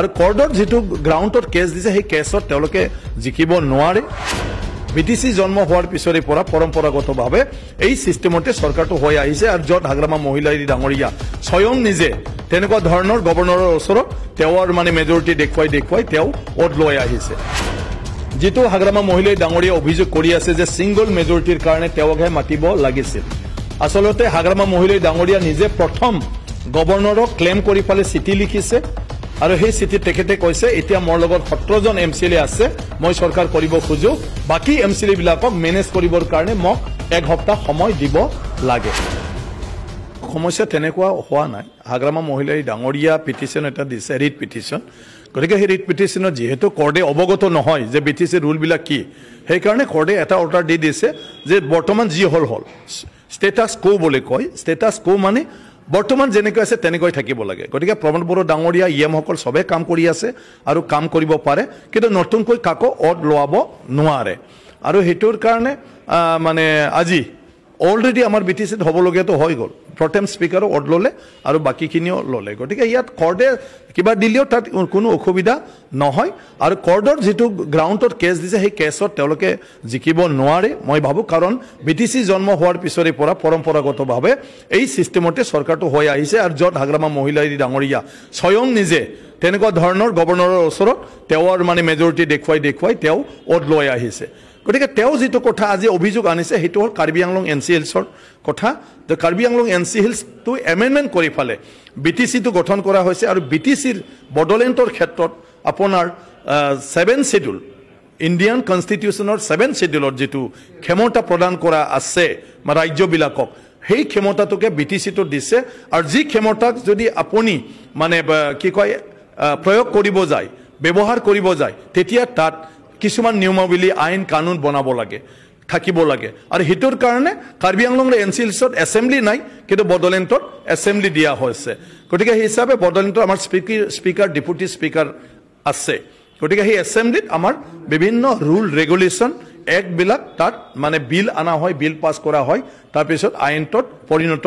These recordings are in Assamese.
আৰু কৰ্ডৰ যিটো গ্ৰাউণ্ডত কেছ দিছে সেই কেছত তেওঁলোকে জিকিব নোৱাৰে। বি টি চি জন্ম হোৱাৰ পিছৰে পৰা পৰম্পৰাগতভাৱে এই ছিষ্টেমতে চৰকাৰটো হৈ আহিছে আৰু য'ত হাগ্ৰামা মহিলাই ডাঙৰীয়া স্বয়ং নিজে তেনেকুৱা ধৰণৰ গৱৰ্ণৰৰ ওচৰত তেওঁৰ মানে মেজৰিটি দেখুৱাই দেখুৱাই তেওঁ অত লৈ আহিছে। যিটো হাগ্ৰামা মহিলাই ডাঙৰীয়া অভিযোগ কৰি আছে যে ছিংগল মেজৰিটিৰ কাৰণে তেওঁকহে মাতিব লাগিছিল। আচলতে হাগ্ৰামা মহিলাই ডাঙৰীয়া নিজে প্ৰথম গৱৰ্ণৰক ক্লেইম কৰি পেলাই চিঠি লিখিছে। আৰু সেই চিঠিত তেখেতে কৈছে এতিয়া মোৰ লগত সোতৰজন এম চি এল এ আছে মই চৰকাৰ কৰিব খোজো। বাকী এম চি এল এবিলাকক মেনেজ কৰিবৰ কাৰণে মোক এক সপ্তাহ সময় দিব লাগে। সমস্যা তেনেকুৱা হোৱা নাই। হাগ্ৰামা মহিলাই ডাঙৰীয়া পিটিশ্যন এটা দিছে ৰিট পিটিশ্যন। গতিকে সেই ৰিট পিটিশ্যনত যিহেতু কৰ্ডে অৱগত নহয় যে বি টি চিৰ ৰুলবিলাক কি সেইকাৰণে কৰ্ডে এটা অৰ্ডাৰ দি দিছে যে বৰ্তমান যি হ'ল হ'ল। ষ্টেটাছ কো বুলি কয়। ষ্টেটাছ কো মানে বৰ্তমান যেনেকৈ আছে তেনেকৈ থাকিব লাগে। গতিকে প্ৰমোদ বড়ো ডাঙৰীয়া ই এমসকল চবেই কাম কৰি আছে আৰু কাম কৰিব পাৰে কিন্তু নতুনকৈ কাকো অত লোৱাব নোৱাৰে। আৰু সেইটোৰ কাৰণে মানে আজি অলৰেডি আমাৰ বি টি চিত হ'বলগীয়াটো হৈ গ'ল। প্ৰথম স্পীকাৰো অৰ্ড ল'লে আৰু বাকীখিনিও ল'লে। গতিকে ইয়াত কৰ্ডে কিবা দিলেও তাত কোনো অসুবিধা নহয়। আৰু কৰ্ডৰ যিটো গ্ৰাউণ্ডত কেছ দিছে সেই কেছত তেওঁলোকে জিকিব নোৱাৰে মই ভাবোঁ। কাৰণ বি টি চি জন্ম হোৱাৰ পিছৰে পৰা পৰম্পৰাগতভাৱে এই ছিষ্টেমতে চৰকাৰটো হৈ আহিছে আৰু য'ত হাগ্ৰামা মহিলাই ডাঙৰীয়া স্বয়ং নিজে তেনেকুৱা ধৰণৰ গৱৰ্ণৰৰ ওচৰত তেওঁৰ মানে মেজৰিটি দেখুৱাই দেখুৱাই তেওঁ অত লৈ আহিছে। গতিকে তেওঁ যিটো কথা আজি অভিযোগ আনিছে সেইটো হ'ল কাৰ্বি আংলং এন চি হিলছৰ কথা। তো কাৰ্বি আংলং এন চি হিলছটো এমেণ্ডমেণ্ট কৰি ফালে। বি টি চিটো গঠন কৰা হৈছে আৰু বি টি চিৰ বডোলেণ্ডৰ ক্ষেত্ৰত আপোনাৰ ছেভেন শ্বেডিউল ইণ্ডিয়ান কনষ্টিটিউশ্যনৰ ছেভেন শ্বেডিউলত যিটো ক্ষমতা প্ৰদান কৰা আছে বা ৰাজ্যবিলাকক সেই ক্ষমতাটোকে বি টি চিটো দিছে। আৰু যি ক্ষমতাক যদি আপুনি মানে কি কয় প্ৰয়োগ কৰিব যায় ব্যৱহাৰ কৰিব যায় তেতিয়া তাত কিছুমান নিয়মাৱলী আইন কানুন বনাব লাগে থাকিব লাগে। আৰু সেইটোৰ কাৰণে কাৰ্বি আংলঙৰ এন চি এলছত এছেম্বলি নাই কিন্তু বডোলেণ্ডত এছেম্বলি দিয়া হৈছে। গতিকে সেই হিচাপে বডোলেণ্ডত আমাৰ স্পীকাৰ স্পীকাৰ ডেপুটি স্পীকাৰ আছে। গতিকে সেই এছেম্বলিত আমাৰ বিভিন্ন ৰুল ৰেগুলেশ্যন এক্টবিলাক তাত মানে বিল অনা হয় বিল পাছ কৰা হয় তাৰপিছত আইনটোত পৰিণত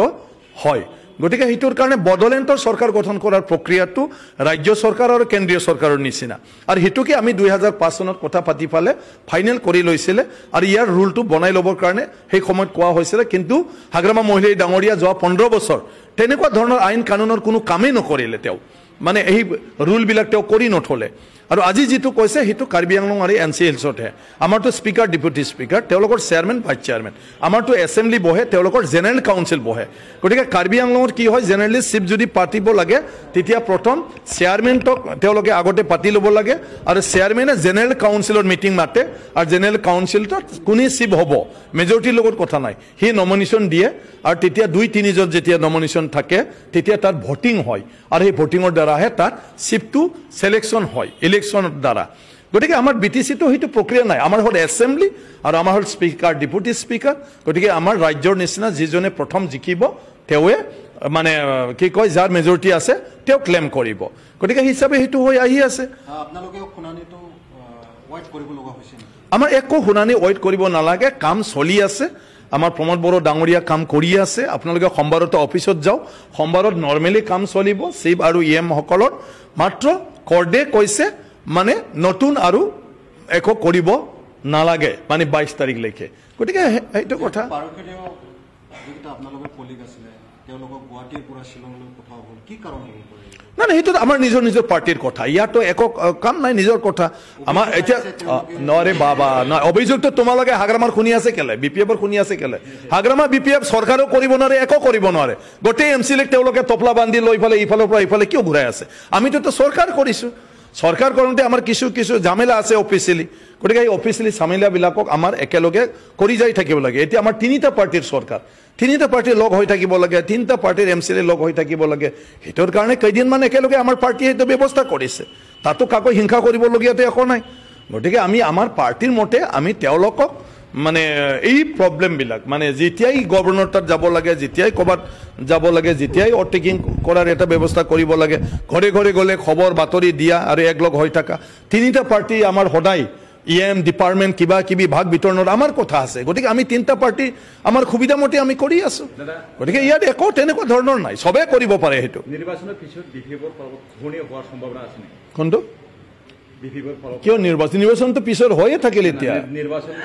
হয়। গতিকে সেইটোৰ কাৰণে বডোলেণ্ডৰ চৰকাৰ গঠন কৰাৰ প্ৰক্ৰিয়াটো ৰাজ্য চৰকাৰ আৰু কেন্দ্ৰীয় চৰকাৰৰ নিচিনা। আৰু সেইটোকে আমি দুই হাজাৰ পাঁচ চনত কথা পাতি পালে ফাইনেল কৰি লৈছিলে আৰু ইয়াৰ ৰুলটো বনাই ল'বৰ কাৰণে সেই সময়ত কোৱা হৈছিলে। কিন্তু হাগ্ৰামা মহিলাই ডাঙৰীয়া যোৱা পোন্ধৰ বছৰ তেনেকুৱা ধৰণৰ আইন কানুনৰ কোনো কামেই নকৰিলে তেওঁ। মানে এই ৰুলবিলাক তেওঁ কৰি নথলে। আৰু আজি যিটো কৈছে সেইটো কাৰ্বি আংলং আৰু এন চি হিলছতহে। আমাৰতো স্পীকাৰ ডেপুটি স্পীকাৰ তেওঁলোকৰ চেয়াৰমেন ভাইচ চেয়াৰমেন। আমাৰতো এছেম্বলি বহে তেওঁলোকৰ জেনেৰেল কাউঞ্চিল বহে। গতিকে কাৰ্বি আংলঙত কি হয় জেনেৰেলি চিফ যদি পাতিব লাগে তেতিয়া প্ৰথম চেয়াৰমেনটোক তেওঁলোকে আগতে পাতি ল'ব লাগে আৰু চেয়াৰমেনে জেনেৰেল কাউঞ্চিলৰ মিটিং মাতে আৰু জেনেৰেল কাউঞ্চিলটোত কোনে চিফ হ'ব মেজৰিটিৰ লগত কথা নাই। সি নমিনেশ্যন দিয়ে আৰু তেতিয়া দুই তিনিজন যেতিয়া নমিনেশ্যন থাকে তেতিয়া তাত ভোটিং হয়। আৰু সেই ভোটিঙৰ দ্বাৰাহে তাত চিফটো ছিলেকশ্যন হয় ইলেকশ্যনৰ দ্বাৰা। গতিকে আমাৰ বি টি চিটো সেইটো প্ৰক্ৰিয়া নাই। আমাৰ হ'ল এছেম্বলি আৰু আমাৰ হ'ল স্পীকাৰ ডেপুটি স্পীকাৰ গতিকে আমাৰ ৰাজ্যৰ নিচিনা যিজনে প্ৰথম জিকিব তেওঁৱে মানে কি কয় যাৰ মেজৰিটি আছে তেওঁ ক্লেইম কৰিব। গতিকে হিচাপে সেইটো হৈ আহি আছে। আমাৰ একো শুনানি ৱেইট কৰিব নালাগে। কাম চলি আছে। আমাৰ প্ৰমোদ বড়ো ডাঙৰীয়া কাম কৰি আছে। আপোনালোকে সোমবাৰতো অফিচত যাওক। সোমবাৰত নৰ্মেলি কাম চলিব। চিফ আৰু ই এমসকলৰ মাত্ৰ কৰ্ডে কৈছে মানে নতুন আৰু একো কৰিব নালাগে মানে বাইছ তাৰিখলৈকে। গতিকে সেইটো কথা। নাই নাই সেইটো আমাৰ নিজৰ নিজৰ পাৰ্টিৰ কথা। ইয়াতো একো কাম নাই নিজৰ কথা। আমাৰ এতিয়া নৰে বাবা নাই অভিযোগটো তোমালোকে হাগ্ৰামাৰ শুনি আছে কেলে? বি পি এফৰ শুনি আছে কেলে? হাগ্ৰামা বি পি এফ চৰকাৰেও কৰিব নোৱাৰে একো কৰিব নোৱাৰে। গোটেই এম চি এলক তেওঁলোকে তপলা বান্ধি লৈ ফালে ইফালৰ পৰা ইফালে কিয় ঘূৰাই আছে? আমিতো চৰকাৰ কৰিছোঁ। চৰকাৰ কৰোঁতে আমাৰ কিছু কিছু ঝামেলা আছে অফিচিয়েলি গতিকে এই অফিচিয়েলি ঝামেলাবিলাকক আমাৰ একেলগে কৰি যাই থাকিব লাগে। এতিয়া আমাৰ তিনিটা পাৰ্টিৰ চৰকাৰ। তিনিটা পাৰ্টি লগ হৈ থাকিব লাগে তিনিটা পাৰ্টিৰ এম চি এল লগ হৈ থাকিব লাগে। সেইটোৰ কাৰণে কেইদিনমান একেলগে আমাৰ পাৰ্টীয়ে সেইটো ব্যৱস্থা কৰিছে। তাতো কাকো হিংসা কৰিবলগীয়াতো একো নাই। গতিকে আমি আমাৰ পাৰ্টীৰ মতে আমি তেওঁলোকক মানে এই প্ৰব্লেমবিলাক মানে যেতিয়াই গভৰ্ণৰ তাত যাব লাগে যেতিয়াই ক'ৰবাত যাব লাগে যেতিয়াই অটেকিং কৰাৰ এটা ব্যৱস্থা কৰিব লাগে ঘৰে ঘৰে গ'লে খবৰ বাতৰি দিয়া আৰু একলগ হৈ থকা। তিনিটা পাৰ্টি আমাৰ সদায় ই এম ডিপাৰ্টমেণ্ট কিবা কিবি ভাগ বিতৰণত আমাৰ কথা আছে। গতিকে আমি তিনিটা পাৰ্টি আমাৰ সুবিধামতে আমি কৰি আছো। গতিকে ইয়াত একো তেনেকুৱা ধৰণৰ নাই। চবেই কৰিব পাৰে সেইটো। নিৰ্বাচনৰ পিছত কোনটো? কিয় নিৰ্বাচন নিৰ্বাচনটো পিছত হৈয়ে থাকিল এতিয়া? নিৰ্বাচন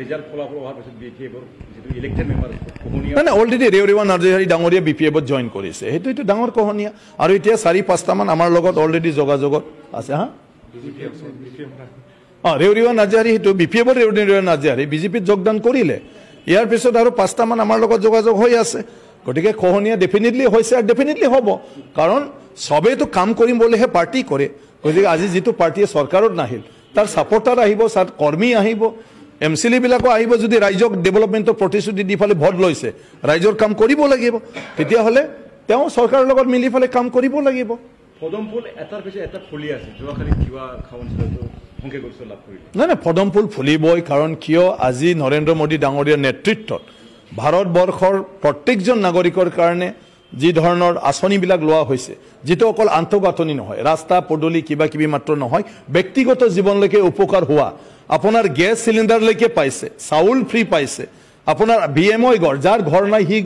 ৰিজাল্ট ফলাফল হোৱাৰ পিছত বি পি এফৰ যিটো ইলেক্টেড মেম্বাৰ ঘূৰণীয় মানে অলৰেডি ৰেউৰিৱা নাৰ্জাৰী ডাঙৰীয়া বি পি এফত জইন কৰিছে। সেইটো এইটো ডাঙৰ কহনীয়া আৰু এতিয়া চাৰি পাঁচটামান আমাৰ লগত অলৰেডি যোগাযোগত আছে হা? অঁ ৰেউৰিৱা নাৰ্জাৰী সেইটো বি পি এফৰ ৰেউৰিৱা নাৰ্জাৰী বিজেপিত যোগদান কৰিলে। ইয়াৰ পিছত আৰু পাঁচটামান আমাৰ লগত যোগাযোগ হৈ আছে। গতিকে খহনীয়া ডেফিনেটলি হৈছে আৰু ডেফিনেটলি হ'ব। কাৰণ চবেইতো কাম কৰিম বুলিহে পাৰ্টি কৰে। গতিকে আজি যিটো পাৰ্টীয়ে চৰকাৰত নাহিল তাৰ ছাপৰ্টাৰ আহিব তাৰ কৰ্মী আহিব এম চি এলবিলাকো আহিব যদি ৰাইজক ডেভেলপমেণ্টৰ প্ৰতিশ্ৰুতি দি ফালে ভোট লৈছে ৰাইজৰ কাম কৰিব লাগিব তেতিয়াহ'লে তেওঁ চৰকাৰৰ লগত মিলি ফালে কাম কৰিব লাগিব। পদম ফুল এটাৰ পিছত এটা ফুলি আছে যোৱাকালি তিৱা খাৱ অঞ্চলতো সংখ্যাগৰিষ্ঠ লাভ কৰিলে। নাই নাই পদম ফুল ফুলিবই কাৰণ কিয় আজি নৰেন্দ্ৰ মোদী ডাঙৰীয়াৰ নেতৃত্বত ভাৰতবৰ্ষৰ প্ৰত্যেকজন নাগৰিকৰ কাৰণে যি ধৰণৰ আঁচনিবিলাক লোৱা হৈছে যিটো অকল আন্তঃগাঁথনি নহয় ৰাস্তা পদূলি কিবা কিবি মাত্ৰ নহয় ব্যক্তিগত জীৱনলৈকে উপকাৰ হোৱা আপোনাৰ গেছ চিলিণ্ডাৰলৈকে পাইছে চাউল ফ্ৰী পাইছে আপোনাৰ বি এম ঐ ঘৰ যাৰ ঘৰ নাই সি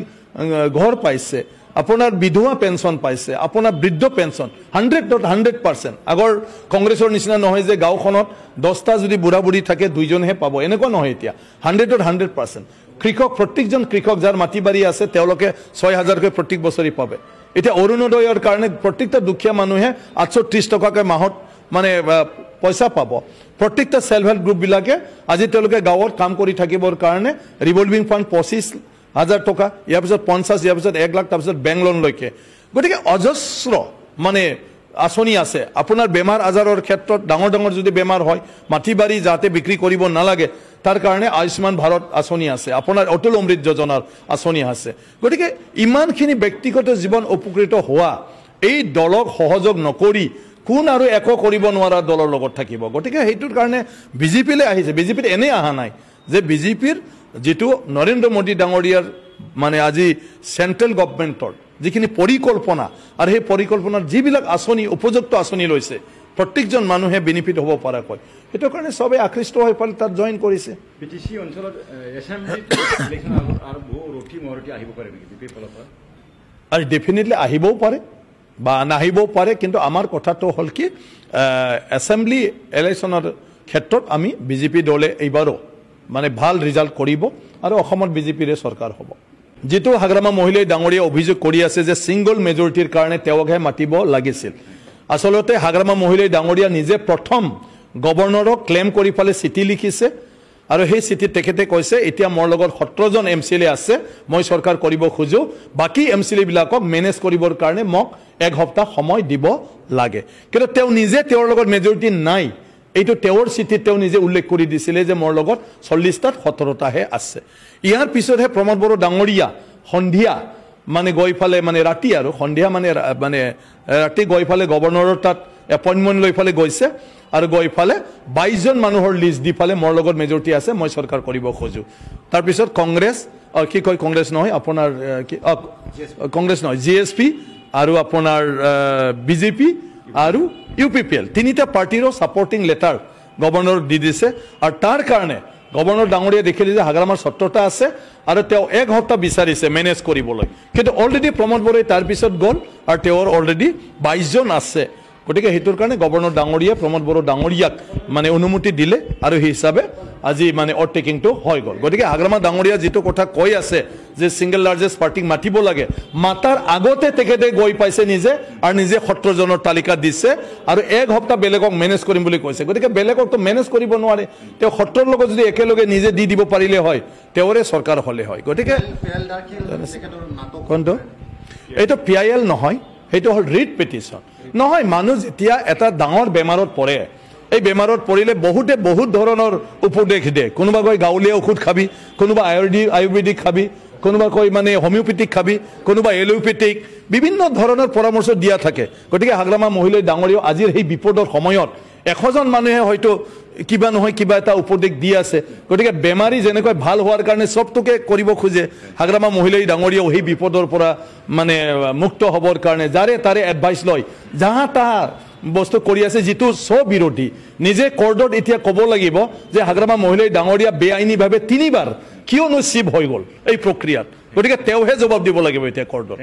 ঘৰ পাইছে আপোনাৰ বিধৱা পেঞ্চন পাইছে আপোনাৰ বৃদ্ধ pension hundred not hundred percent আগৰ কংগ্ৰেছৰ নিচিনা নহয় যে গাঁওখনত দহটা যদি বুঢ়া বুঢ়ী থাকে দুইজনহে পাব এনেকুৱা নহয় এতিয়া হাণ্ড্ৰেডত হাণ্ড্ৰেড পাৰ্চেণ্ট কৃষক প্ৰত্যেকজন কৃষক যাৰ মাটি বাৰী আছে তেওঁলোকে ছয় হাজাৰকৈ প্ৰত্যেক বছৰে পাবে। এতিয়া অৰুণোদয়ৰ কাৰণে প্ৰত্যেকটা দুখীয়া মানুহে আঠশ ত্ৰিছ টকাকৈ মাহত মানে পইচা পাব। প্ৰত্যেকটা ছেল্ফ হেল্প গ্ৰুপবিলাকে আজি তেওঁলোকে গাঁৱত কাম কৰি থাকিবৰ কাৰণে ৰিভলভিং ফাণ্ড পঁচিছ হাজাৰ টকা ইয়াৰ পিছত পঞ্চাছ ইয়াৰ পিছত এক লাখ তাৰপিছত বেংক লোনলৈকে গতিকে অজস্ৰ মানে আঁচনি আছে। আপোনাৰ বেমাৰ আজাৰৰ ক্ষেত্ৰত ডাঙৰ ডাঙৰ যদি বেমাৰ হয় মাটি বাৰী যাতে বিক্ৰী কৰিব নালাগে তাৰ কাৰণে আয়ুষ্মান ভাৰত আঁচনি আছে আপোনাৰ অটল অমৃত যোজনাৰ আঁচনি আছে। গতিকে ইমানখিনি ব্যক্তিগত জীৱন উপকৃত হোৱা এই দলক সহযোগ নকৰি কোন আৰু একো কৰিব নোৱাৰা দলৰ লগত থাকিব। গতিকে সেইটোৰ কাৰণে বিজেপিলৈ আহিছে। বিজেপিত এনেই অহা নাই যে বিজেপিৰ যিটো নৰেন্দ্ৰ মোদী ডাঙৰীয়াৰ মানে আজি চেণ্ট্ৰেল গভমেণ্টৰ যিখিনি পৰিকল্পনা আৰু সেই পৰিকল্পনাৰ যিবিলাক আঁচনি উপযুক্ত আঁচনি লৈছে প্ৰত্যেকজন মানুহে বেনিফিট হ'ব পৰাকৈ। সেইটো কাৰণে চবেই আকৃষ্ট হৈ পেলাই তাত জইন কৰিছে। টি চি অঞ্চলত আৰু ডেফিনেটলি আহিবও পাৰে বা নাহিবও পাৰে কিন্তু আমাৰ কথাটো হ'ল কি এছেম্বলি ইলেকশ্যনৰ ক্ষেত্ৰত আমি বিজেপি দলে এইবাৰো মানে ভাল ৰিজাল্ট কৰিব আৰু অসমত বিজেপিৰে চৰকাৰ হ'ব। যিটো হাগ্ৰামা মহিলাই ডাঙৰীয়া অভিযোগ কৰি আছে যে ছিংগল মেজৰিটিৰ কাৰণে তেওঁকহে মাতিব লাগিছিল। আচলতে হাগ্ৰামা মহিলাই ডাঙৰীয়া নিজে প্ৰথম গভৰ্ণৰক ক্লেইম কৰি পেলাই চিঠি লিখিছে। আৰু সেই চিঠিত তেখেতে কৈছে এতিয়া মোৰ লগত সোতৰজন এম চি এল এ আছে মই চৰকাৰ কৰিব খোজো। বাকী এম চি এল এবিলাকক মেনেজ কৰিবৰ কাৰণে মোক এক সপ্তাহ সময় দিব লাগে। কিন্তু তেওঁ নিজে তেওঁৰ লগত মেজৰিটি নাই। এইটো তেওঁৰ চিঠিত তেওঁ নিজে উল্লেখ কৰি দিছিলে যে মোৰ লগত চল্লিছটাত সোতৰটাহে আছে। ইয়াৰ পিছতহে প্ৰমোদ বড়ো ডাঙৰীয়া সন্ধিয়া মানে গৈ ফালে মানে ৰাতি আৰু সন্ধিয়া মানে মানে ৰাতি গৈ ফালে গভৰ্ণৰৰ তাত এপইণ্টমেণ্ট লৈ ফালে গৈছে আৰু গৈ ফালে বাইছজন মানুহৰ লিষ্ট দি ফালে মোৰ লগত মেজৰিটি আছে মই চৰকাৰ কৰিব খোজোঁ। তাৰপিছত কংগ্ৰেছ কি কয় কংগ্ৰেছ নহয় আপোনাৰ কি কংগ্ৰেছ নহয় জি এছ পি আৰু আপোনাৰ বিজেপি আৰু ইউ পি পি এল। তিনিটা পাৰ্টিৰো ছাপৰ্টিং লেটাৰ গভৰ্ণৰক দি দিছে। আৰু তাৰ কাৰণে গভৰ্ণৰ ডাঙৰীয়া দেখিলে যে হাগ্ৰামাৰ সত্ৰতা আছে আৰু তেওঁ এক সপ্তাহ বিচাৰিছে মেনেজ কৰিবলৈ। কিন্তু অলৰেডি প্ৰমোদ বড়োই তাৰপিছত গ'ল আৰু তেওঁৰ অলৰেডি বাইছজন আছে। গতিকে সেইটোৰ কাৰণে গভৰ্ণৰ ডাঙৰীয়া প্ৰমোদ বড়ো ডাঙৰীয়াক মানে অনুমতি দিলে আৰু সেই হিচাপে আজি মানে অভাৰটেকিংটো হৈ গ'ল। গতিকে হাগ্ৰামা ডাঙৰীয়া যিটো কথা কৈ আছে যে ছিংগল লাৰ্জেষ্ট পাৰ্টিক মাতিব লাগে মাতাৰ আগতে তেখেতে গৈ পাইছে নিজে আৰু নিজে সত্ৰজনৰ তালিকা দিছে আৰু এক সপ্তাহ বেলেগক মেনেজ কৰিম বুলি কৈছে। গতিকে বেলেগকতো মেনেজ কৰিব নোৱাৰে। তেওঁ সত্ৰৰ লগত যদি একেলগে নিজে দি দিব পাৰিলে হয় তেওঁৰে চৰকাৰ হ'লে হয়। গতিকে কোনটো? এইটো পি আই এল নহয় সেইটো হ'ল ৰিট পিটিশ্যন নহয় মানুহ যেতিয়া এটা ডাঙৰ বেমাৰত পৰে এই বেমাৰত পৰিলে বহুতে বহুত ধৰণৰ উপদেশ দিয়ে। কোনোবা কয় গাঁৱলীয়া ঔষধ খাবি কোনোবা আয়ুৰ্বেদিক আয়ুৰ্বেদিক খাবি কোনোবা কয় মানে হোমিঅ'পেথিক খাবি কোনোবা এলোপেথিক বিভিন্ন ধৰণৰ পৰামৰ্শ দিয়া থাকে। গতিকে হাগ্ৰামা মহিলাই ডাঙৰীয়াও আজিৰ সেই বিপদৰ সময়ত এশজন মানুহে হয়তো কিবা নহয় কিবা এটা উপদেশ দি আছে। গতিকে বেমাৰী যেনেকৈ ভাল হোৱাৰ কাৰণে চবটোকে কৰিব খোজে হাগ্ৰামা মহিলাই ডাঙৰীয়াও সেই বিপদৰ পৰা মানে মুক্ত হ'বৰ কাৰণে যাৰে তাৰে এডভাইচ লয় যাহা তাহাৰ বস্তু কৰি আছে যিটো স্ববিৰোধী নিজে কৰ্টত এতিয়া ক'ব লাগিব যে হাগ্ৰামা মহিলাই ডাঙৰীয়া বেআইনীভাৱে তিনিবাৰ কিয়নো চিভ হৈ গ'ল এই প্ৰক্ৰিয়াত? গতিকে তেওঁহে জবাব দিব লাগিব এতিয়া কৰ্টত।